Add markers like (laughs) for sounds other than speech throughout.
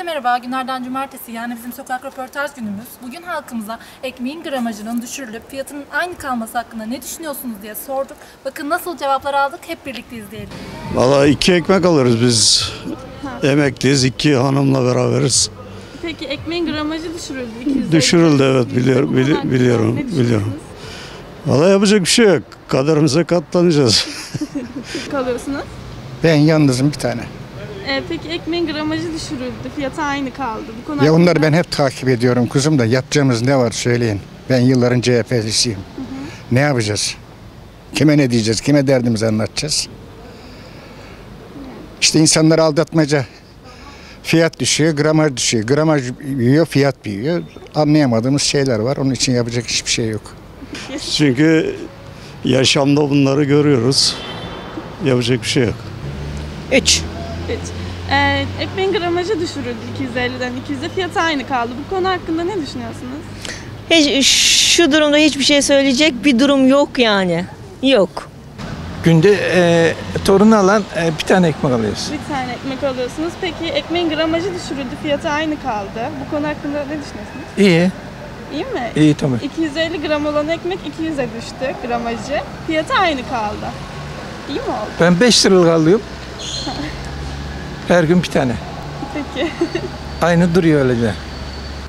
merhaba. Günlerden cumartesi yani bizim sokak röportaj günümüz. Bugün halkımıza ekmeğin gramajının düşürülüp fiyatının aynı kalması hakkında ne düşünüyorsunuz diye sorduk. Bakın nasıl cevaplar aldık hep birlikte izleyelim. Valla iki ekmek alırız biz. Emekliyiz, iki hanımla beraberiz. Peki ekmeğin gramajı düşürüldü. 250. Düşürüldü evet biliyorum, bili- biliyorum, biliyorum. Valla yapacak bir şey yok. Kaderimize katlanacağız. Kalıyorsunuz. Ben yalnızım bir tane. Ee, peki ekmeğin gramajı düşürüldü. Fiyatı aynı kaldı. Bu konu Ya onları ben hep takip ediyorum kuzum da yapacağımız ne var söyleyin. Ben yılların CHP'lisiyim. Ne yapacağız? Kime ne diyeceğiz? Kime derdimizi anlatacağız? İşte insanları aldatmaca. Fiyat düşüyor, gramaj düşüyor. Gramaj büyüyor, fiyat büyüyor. Anlayamadığımız şeyler var. Onun için yapacak hiçbir şey yok. Çünkü yaşamda bunları görüyoruz. Yapacak bir şey yok. 3. Peki. Ee, ekmeğin gramajı düşürüldü 250'den 200'e. Fiyatı aynı kaldı. Bu konu hakkında ne düşünüyorsunuz? Hiç, şu durumda hiçbir şey söyleyecek bir durum yok yani. Yok. Günde e, torunu alan e, bir tane ekmek alıyoruz. Bir tane ekmek alıyorsunuz. Peki ekmeğin gramajı düşürüldü. Fiyatı aynı kaldı. Bu konu hakkında ne düşünüyorsunuz? İyi, İyi mi? iyi tamam. 250 gram olan ekmek 200'e düştü gramajı. Fiyatı aynı kaldı. İyi mi oldu? Ben 5 liralık alıyorum. Her gün bir tane. Peki. (laughs) Aynı duruyor öylece.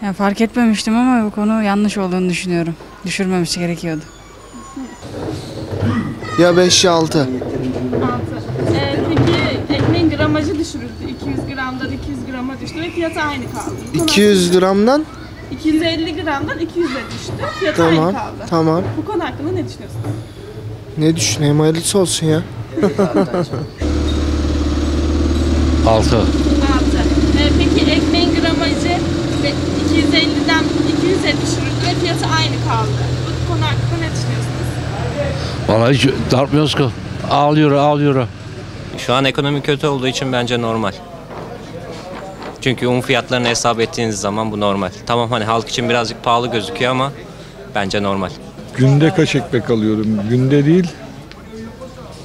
Ya fark etmemiştim ama bu konu yanlış olduğunu düşünüyorum. Düşürmemesi gerekiyordu. Ya 5 ya 6. 6. Ee, peki ekmeğin gramajı düşürüldü. 200 gramdan 200 grama düştü ve fiyatı aynı kaldı. Bu konu 200 gramdan hakkında- 250 gramdan 200'e düştü. Fiyatı tamam. aynı kaldı. Tamam. Bu konu hakkında ne düşünüyorsunuz? Ne düşüneyim hayırlısı olsun ya. (laughs) 6. 6. Ee, peki ekmeğin gramajı ve 250'den 200'e düşürüldü ve fiyatı aynı kaldı. Bu konu hakkında ne düşünüyorsunuz? Vallahi hiç dartmıyoruz ki. Ağlıyor, ağlıyor. Şu an ekonomi kötü olduğu için bence normal. Çünkü un fiyatlarını hesap ettiğiniz zaman bu normal. Tamam hani halk için birazcık pahalı gözüküyor ama bence normal. Günde kaç ekmek alıyorum? Günde değil.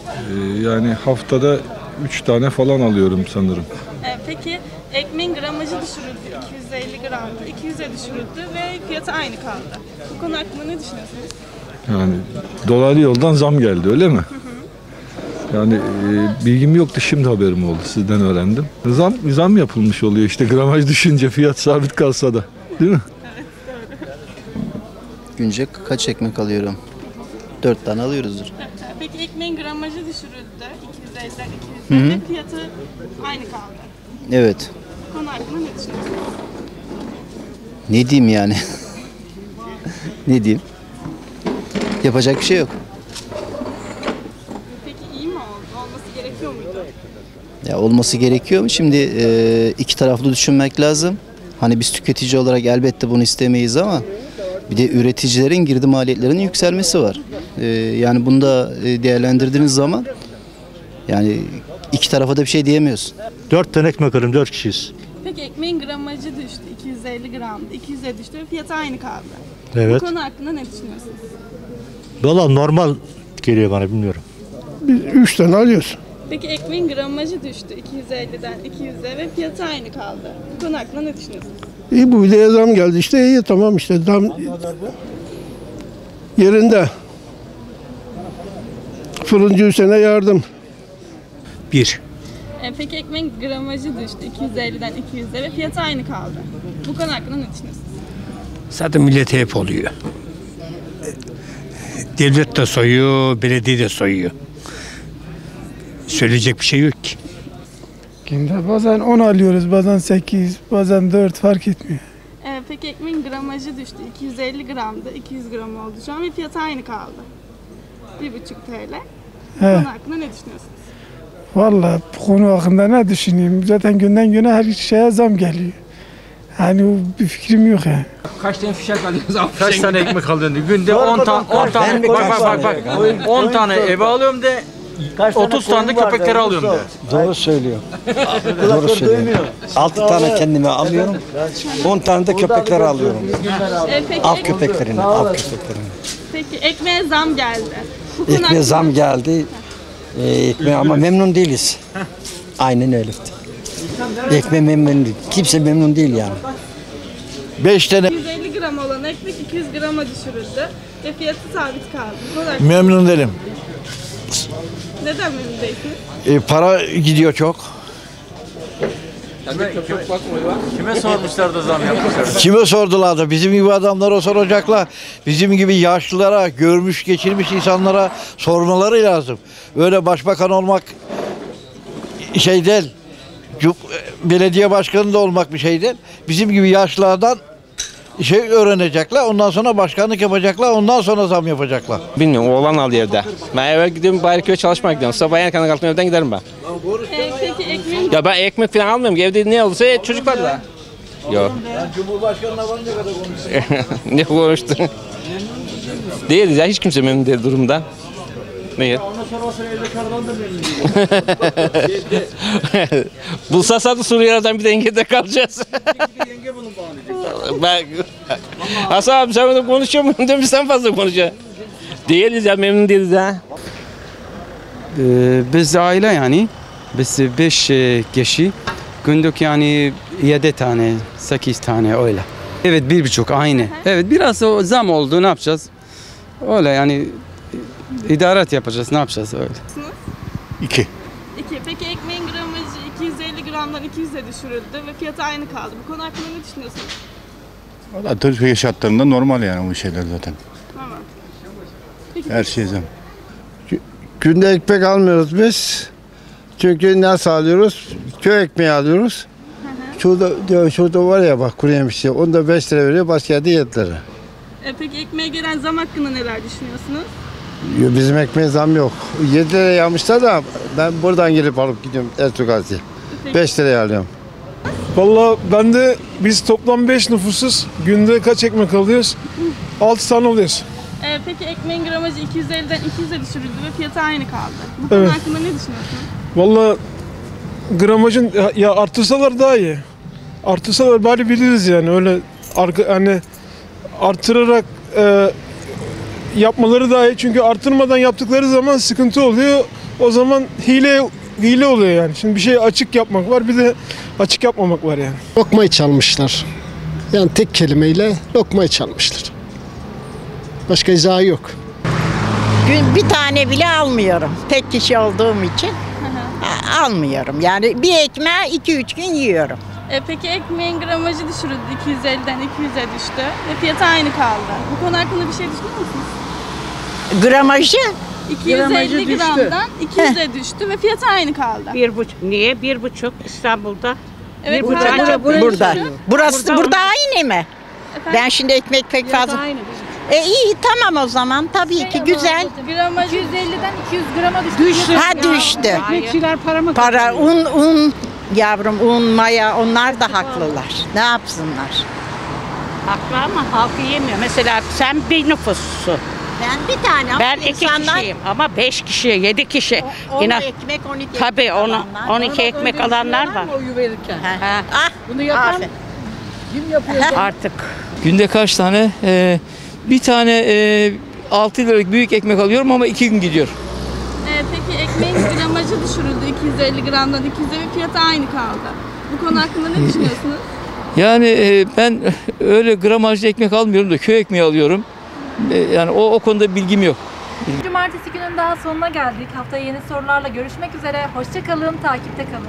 Ee, yani haftada 3 tane falan alıyorum sanırım. Ee, peki ekmeğin gramajı düşürüldü 250 gramdı. 200'e düşürüldü ve fiyatı aynı kaldı. Bu konu hakkında ne düşünüyorsunuz? Yani dolaylı yoldan zam geldi öyle mi? Yani e, bilgim yoktu şimdi haberim oldu sizden öğrendim. Zam zam yapılmış oluyor işte gramaj düşünce fiyat sabit kalsa da değil mi? Günce kaç ekmek alıyorum? 4 tane alıyoruzdur. Peki ekmeğin gramajı düşürüldü 250'den 200'e ve fiyatı aynı kaldı. Evet. Bu konu hakkında ne düşünüyorsunuz? Ne diyeyim yani? (laughs) ne diyeyim? Yapacak bir şey yok. Peki iyi mi oldu? Olması gerekiyor muydu? Ya olması gerekiyor mu? Şimdi e, iki taraflı düşünmek lazım. Hani biz tüketici olarak elbette bunu istemeyiz ama bir de üreticilerin girdi maliyetlerinin yükselmesi var. E, yani bunu da e, değerlendirdiğiniz zaman yani iki tarafa da bir şey diyemiyorsun. 4 tane ekmek alırım, 4 kişiyiz. Peki ekmeğin gramajı düştü 250 gramdı. 200'e düştü ve fiyatı aynı kaldı. Evet. Bu konu hakkında ne düşünüyorsunuz? Valla normal geliyor bana bilmiyorum. Biz 3 tane alıyoruz. Peki ekmeğin gramajı düştü 250'den 200'e ve fiyatı aynı kaldı. Bu konu hakkında ne düşünüyorsunuz? İyi bu bile zam geldi işte iyi tamam işte zam yerinde. Fırıncı Hüseyin'e yardım. 1. E, peki ekmeğin gramajı düştü 250'den 200'e ve fiyatı aynı kaldı. Bu konu hakkında ne düşünüyorsunuz? Zaten millete hep oluyor. Devlet de soyuyor, belediye de soyuyor. Söyleyecek bir şey yok ki. Günde bazen 10 alıyoruz, bazen 8, bazen 4 fark etmiyor. E, peki ekmeğin gramajı düştü 250 gramdı 200 gram oldu şu an ve fiyatı aynı kaldı. 1,5 TL. Bu He. konu hakkında ne düşünüyorsunuz? Vallahi bu konu hakkında ne düşüneyim? Zaten günden güne her şeye zam geliyor. Yani o bir fikrim yok yani. Kaç tane fişek alıyoruz? Kaç tane ekmek alıyorsun? Günde 10 tane 10 tane bak bak bak bak. 10 tane eve alıyorum de 30 tane de köpekleri alıyorum de. Doğru söylüyor. (laughs) Doğru söylüyor. 6 tane kendime alıyorum. 10 tane de köpeklere alıyorum. E, peki, Av ek- köpeklerini, av köpeklerini. peki ekmeğe zam geldi. Ekmeğe zam geldi. Ee, ekmeğe ama memnun değiliz. Aynen öyle. Ekmeğe memnun değil. Kimse memnun değil yani. 5 tane 250 gram olan ekmek 200 grama düşürüldü ve fiyatı sabit kaldı. Bu memnun değilim. neden memnun değilsiniz? E, para gidiyor çok. Kime sormuşlar da zam yapmışlar? (laughs) Kime sordular da bizim gibi adamlara soracaklar. Bizim gibi yaşlılara, görmüş geçirmiş insanlara sormaları lazım. Öyle başbakan olmak şey değil. Belediye başkanı da olmak bir şey değil. Bizim gibi yaşlılardan şey öğrenecekler. Ondan sonra başkanlık yapacaklar. Ondan sonra zam yapacaklar. Bilmiyorum oğlan alıyor evde. Ben eve gidiyorum bari köye çalışmaya gidiyorum. Sabah erken kalktım evden giderim ben. Ee, peki ekmeğin Ya ben ekmek falan almıyorum evde ne olursa et, çocuk var da. Yok. Cumhurbaşkanına varınca kadar konuşuyor. (laughs) ne konuştun? Değiliz ya hiç kimse memnun değil durumdan. Değil. (laughs) Bulsa satı Suriye'den bir dengede kalacağız. (laughs) ben Hasan abi sen bunu konuşuyor musun demiş sen fazla konuşuyorsun. Değiliz ya memnun değiliz ha. Ee, biz aile yani biz beş e, kişi günlük yani yedi tane sekiz tane öyle. Evet bir buçuk aynı. Evet biraz o zam oldu ne yapacağız? Öyle yani idaret yapacağız ne yapacağız öyle. İki. İki. Peki ekmeğin gramajı 250 gramdan 200'e düşürüldü ve fiyatı aynı kaldı. Bu konu hakkında ne düşünüyorsunuz? Valla Türkiye şartlarında normal yani bu şeyler zaten. Tamam. Her şey zam. Günde ekmek almıyoruz biz. Çünkü nasıl alıyoruz? Köy ekmeği alıyoruz. Şurada, diyor, şurada var ya bak kuru yemişçi. Onda 5 lira veriyor, başka yerde 7 lira. E, peki ekmeğe gelen zam hakkında neler düşünüyorsunuz? Bizim ekmeğe zam yok. 7 lira yapmışlar da ben buradan gelip alıp gidiyorum Ertuğrul'ya. 5 liraya alıyorum. Valla ben de biz toplam 5 nüfusuz. Günde kaç ekmek alıyoruz? 6 tane alıyoruz. E, peki ekmeğin gramajı 250'den 200'e düşürüldü ve fiyatı aynı kaldı. Bu konu Evet. hakkında ne düşünüyorsunuz? Valla gramajın ya, ya artırsalar daha iyi. Artırsalar bari biliriz yani öyle arka, hani artırarak e, yapmaları daha iyi. Çünkü artırmadan yaptıkları zaman sıkıntı oluyor. O zaman hile hile oluyor yani. Şimdi bir şey açık yapmak var bir de açık yapmamak var yani. Lokmayı çalmışlar. Yani tek kelimeyle lokmayı çalmışlar. Başka izahı yok. Gün bir tane bile almıyorum. Tek kişi olduğum için almıyorum. Yani bir ekmeği 2-3 gün yiyorum. E, peki ekmeğin gramajı düşürüldü 250'den 200'e düştü ve fiyatı aynı kaldı. Bu konu hakkında bir şey düşünüyor musunuz? Gramajı 250 gramdan 200'e düştü ve fiyatı aynı kaldı. Bir buçuk. Niye? Bir buçuk İstanbul'da. Evet, bir buçuk. hala burada. Burada. Burası Burada burada, aynı mı? Efendim? Ben şimdi ekmek pek fazla. Aynı. E iyi tamam o zaman tabii ki güzel. Gramajı 250'den 200 grama düştü. Ha düştü. Ekmekçiler para mı Para, un, un yavrum un, maya onlar da haklılar. Ne yapsınlar? Haklı ama halkı yemiyor. Mesela sen bir nüfussun. Ben bir tane ama Ben iki insanlar kişiyim ama beş kişi, yedi kişi. on İnan. ekmek 12 ekmek Tabii onu, alanlar. 12 ekmek alanlar var. Ha. Ah, bunu yapan Artık. Günde kaç tane? Ee, bir tane e, 6 liralık büyük ekmek alıyorum ama 2 gün gidiyor. E, peki ekmeğin gramajı düşürüldü 250 gramdan 200'e ve fiyatı aynı kaldı. Bu konu hakkında ne düşünüyorsunuz? Yani e, ben öyle gramajlı ekmek almıyorum da köy ekmeği alıyorum. E, yani o, o konuda bilgim yok. Cumartesi günün daha sonuna geldik. Haftaya yeni sorularla görüşmek üzere. Hoşçakalın, takipte kalın.